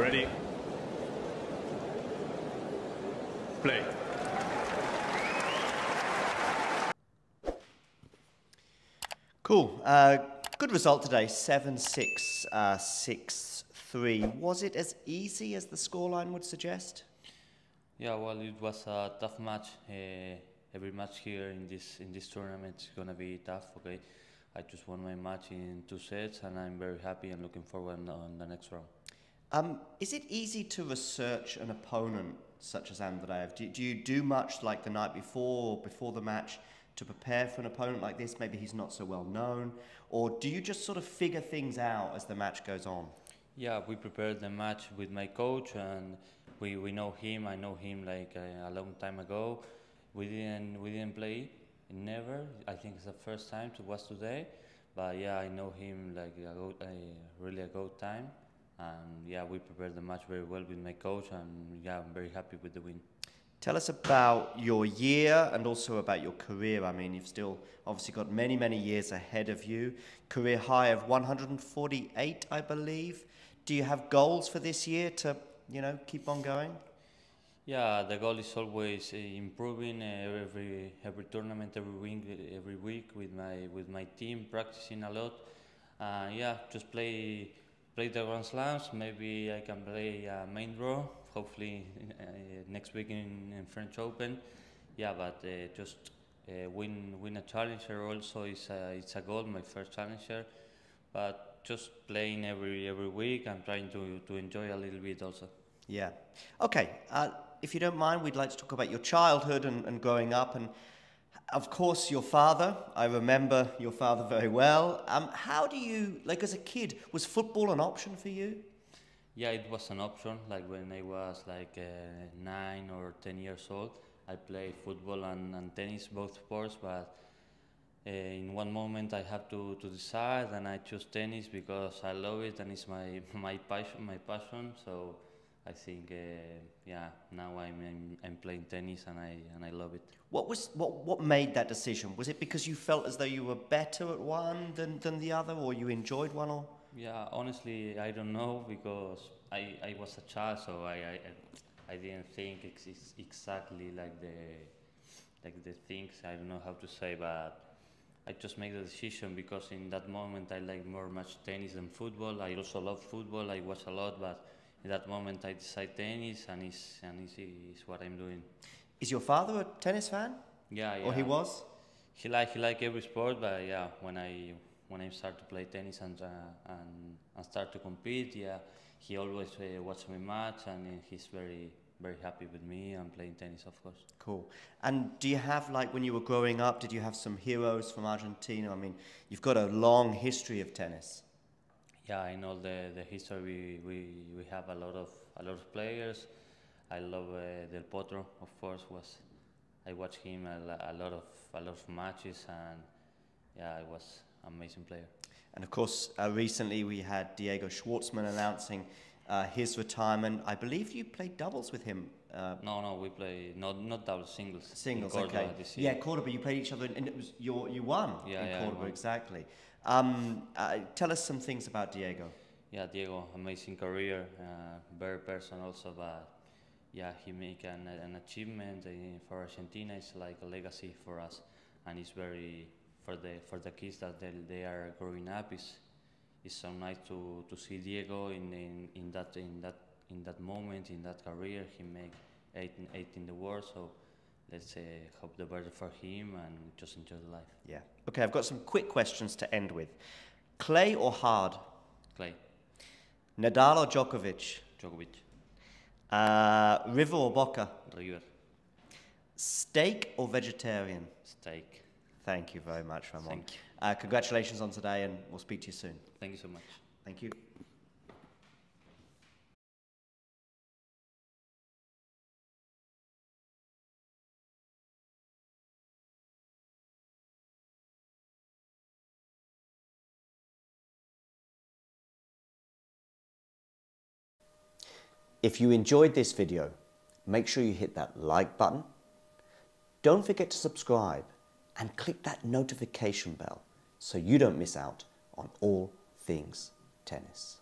Ready? Play. Cool. Uh, good result today. 7 6 uh, 6 3. Was it as easy as the scoreline would suggest? Yeah, well, it was a tough match. Uh, every match here in this in this tournament is gonna be tough. Okay, I just won my match in two sets, and I'm very happy and looking forward on the next round. Um, is it easy to research an opponent such as Andreev? Do, do you do much like the night before or before the match to prepare for an opponent like this? Maybe he's not so well known, or do you just sort of figure things out as the match goes on? Yeah, we prepared the match with my coach, and we, we know him. I know him like a, a long time ago. We didn't we didn't play never. I think it's the first time it was today, but yeah, I know him like a, a really a good time, and yeah, we prepared the match very well with my coach, and yeah, I'm very happy with the win. Tell us about your year and also about your career. I mean, you've still obviously got many, many years ahead of you. Career high of 148, I believe. Do you have goals for this year to, you know, keep on going? Yeah, the goal is always uh, improving uh, every every tournament, every week, every week with my with my team, practicing a lot. Uh, yeah, just play play the Grand Slams. Maybe I can play a main draw. Hopefully uh, next week in, in, French Open. Yeah, but uh, just uh, win win a challenger also is a, it's a goal, my first challenger. But just playing every every week and trying to, to enjoy a little bit also. Yeah. Okay. Uh, if you don't mind, we'd like to talk about your childhood and, and growing up, and of course your father. I remember your father very well. Um, how do you, like as a kid, was football an option for you? Yeah, it was an option. Like when I was like uh, nine or ten years old, I played football and, and tennis, both sports, but uh, in one moment I have to, to decide and I choose tennis because I love it and it's my, my passion my passion so I think uh, yeah now I'm, I'm, I'm playing tennis and I and I love it. What was what what made that decision? Was it because you felt as though you were better at one than, than the other or you enjoyed one or yeah honestly I don't know because I, I was a child so I, I, I didn't think ex exactly like the like the things I don't know how to say but I just made the decision because in that moment I like more much tennis than football. I also love football. I watch a lot, but in that moment I decide tennis, and it's and it's, it's what I'm doing. Is your father a tennis fan? Yeah, yeah. Or he was? He like he like every sport, but yeah, when I when I start to play tennis and uh, and, and start to compete, yeah, he always uh, watch my match, and he's very very happy with me and playing tennis, of course. Cool. And do you have, like, when you were growing up, did you have some heroes from Argentina? I mean, you've got a long history of tennis. Yeah, in all the, the history, we, we, we have a lot of a lot of players. I love uh, Del Potro, of course. Was I watched him a, a lot of a lot of matches, and yeah, I was amazing player. And of course, uh, recently we had Diego Schwartzman announcing uh, his retirement. I believe you played doubles with him. Uh, no, no, we play not not doubles, singles. Singles, okay. Yeah, Cordoba. You played each other, and it was you you won yeah, in yeah, Cordoba exactly. Um, uh, tell us some things about Diego. Yeah, Diego, amazing career, uh, very person also, but yeah, he make an, an achievement for Argentina. It's like a legacy for us, and it's very for the for the kids that they, they are growing up. Is it's so nice to, to see Diego in, in, in that in that in that moment in that career. He made eight eight in the world, so let's uh, hope the better for him and just enjoy the life. Yeah. Okay, I've got some quick questions to end with. Clay or hard? Clay. Nadal or Djokovic? Djokovic. Uh, river or Boca? River. Steak or vegetarian? Steak. Thank you very much, Roman. Thank you. Uh, congratulations on today, and we'll speak to you soon. Thank you so much. Thank you. If you enjoyed this video, make sure you hit that like button. Don't forget to subscribe and click that notification bell so you don't miss out on all things tennis.